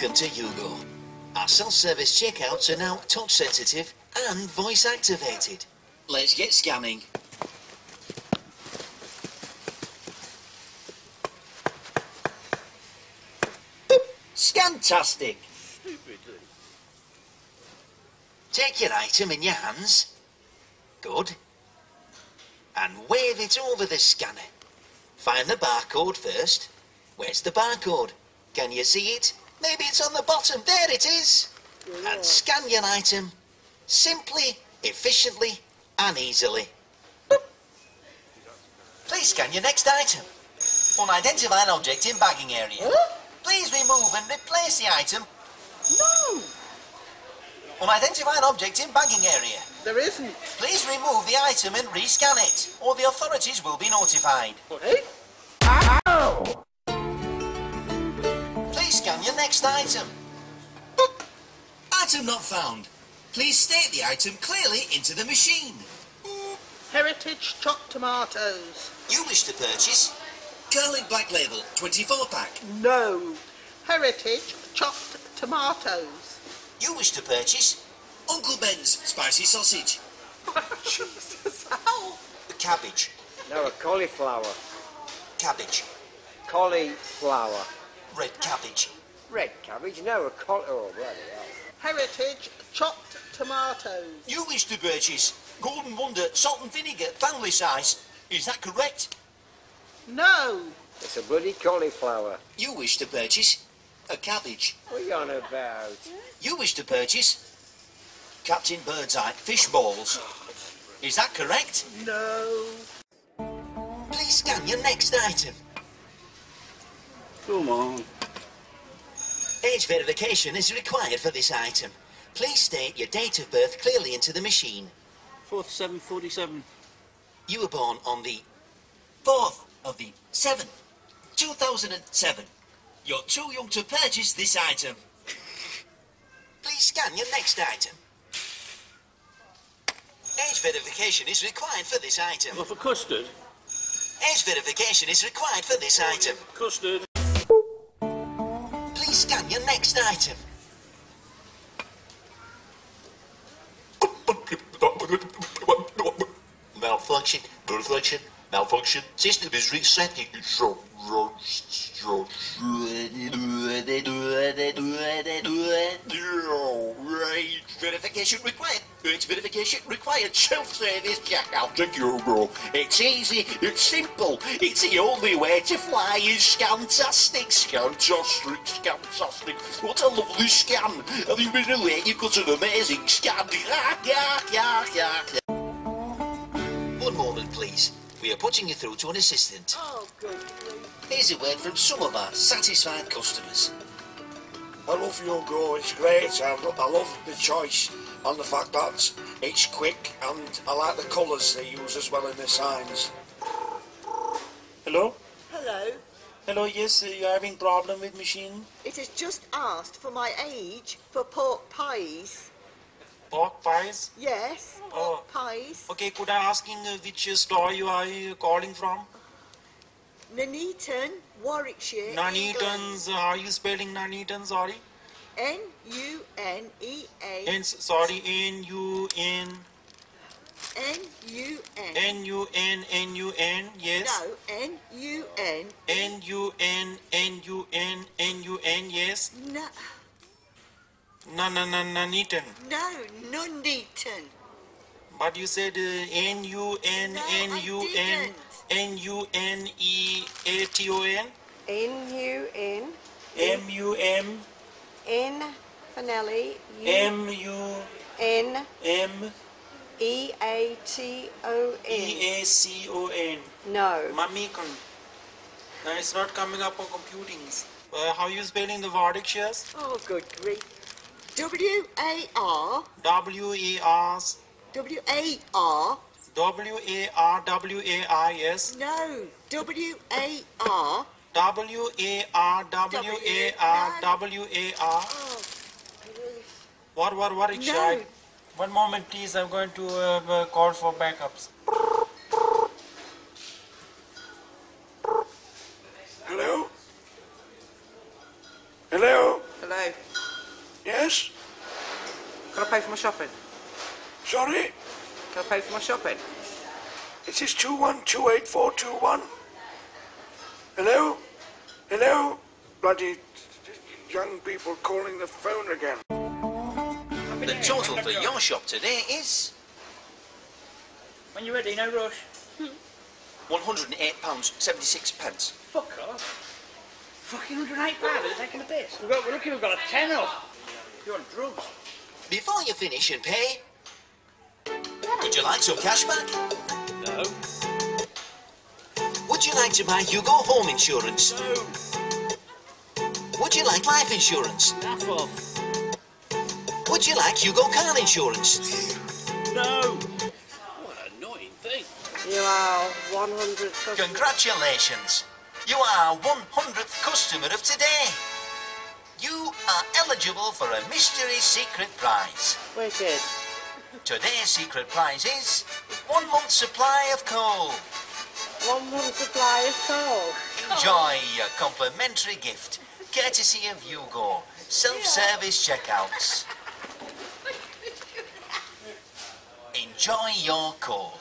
Welcome to Ugo. Our self-service checkouts are now touch sensitive and voice activated. Let's get scanning. Scantastic! Take your item in your hands. Good. And wave it over the scanner. Find the barcode first. Where's the barcode? Can you see it? Maybe it's on the bottom. There it is. And scan your item simply, efficiently, and easily. Please scan your next item. Unidentify an object in bagging area. Please remove and replace the item. No, Unidentify an object in bagging area. there isn't. Please remove the item and rescan it, or the authorities will be notified. Eh? Next item. Item not found. Please state the item clearly into the machine. Heritage chopped tomatoes. You wish to purchase Carling Black Label 24 pack. No. Heritage chopped tomatoes. You wish to purchase Uncle Ben's Spicy Sausage. Jesus, how? Cabbage. No, a cauliflower. Cabbage. Cauliflower. Red cabbage. Red cabbage? No, a caul... Oh, bloody hell. Heritage chopped tomatoes. You wish to purchase Golden Wonder Salt and Vinegar Family Size. Is that correct? No. It's a bloody cauliflower. You wish to purchase a cabbage. What are you on about? You wish to purchase Captain Birdseye fish balls. Is that correct? No. Please scan your next item. Come on. Age verification is required for this item. Please state your date of birth clearly into the machine. 4th, 747. You were born on the 4th of the 7th, 2007. You're too young to purchase this item. Please scan your next item. Age verification is required for this item. Well, for custard. Age verification is required for this item. Custard. Malfunction, malfunction, malfunction. System is resetting. Age verification required. It's verification required. Self-service checkout. Thank you, bro. It's easy. It's simple. It's the only way to fly is Scantastic. Scantastic, Scantastic. What a lovely scan. Have you been away? You've got an amazing scan. One moment, please. We are putting you through to an assistant. Oh, good. Here's a word from some of our satisfied customers. I love Ugo, it's great. I, I love the choice and the fact that it's quick and I like the colours they use as well in the signs. Hello? Hello. Hello, yes, you're having problem with machine? It has just asked for my age for pork pies. Pork pies? Yes, Oh. pork pies. Okay, could I asking uh, which uh, store you are calling from? Nuneaton, Warwickshire. Nuneaton's, uh, how are you spelling Nuneaton, sorry? N U N E A. N, sorry, N-U-N, N U N. N-U-N, N-U-N, yes? No, N U N. N-U-N, N-U-N, N-U-N, yes? No, No, no, no, Nuneaton. no, Nuneaton. But you said uh, N-U-N, No, I N-U-N. N-U-N-E-A-T-O-N, N-U-N, M-U-M, N for Nelly, U M-U, N M E A T O N. E A C O N. No. Mummy con. No, it's not coming up on computings. Uh, how you spelling the Warwickshires? Oh, good grief. W A R W A R W A R. W A R W A I S. No, W A R. W A R W A R W A R. What, what, what, Iksha? No. One moment, please. I'm going to uh, uh, call for backups. Hello? Hello? Hello. Yes? Can I pay for my shopping? Sorry? It is 212841. Hello? Hello? Bloody young people calling the phone again. The total for your shop today is When you're ready, no rush. £108.76. pence. Fuck off. Fucking 108 pounds, are you taking a piss? We've got, we're lucky we've got a tenner. You're on drugs. Before you finish and pay, would you like some cash back? No. Would you like to buy Ugo home insurance? No. Would you like life insurance? Naff off. Would you like Ugo car insurance? No. What an annoying thing. You are 100 customers. Congratulations! You are 100th customer of today. You are eligible for a mystery secret prize. Wicked. Today's secret prize is one month supply of coal. One month supply of coal. Enjoy your complimentary gift, courtesy of Ugo. Self-service checkouts. Enjoy your coal.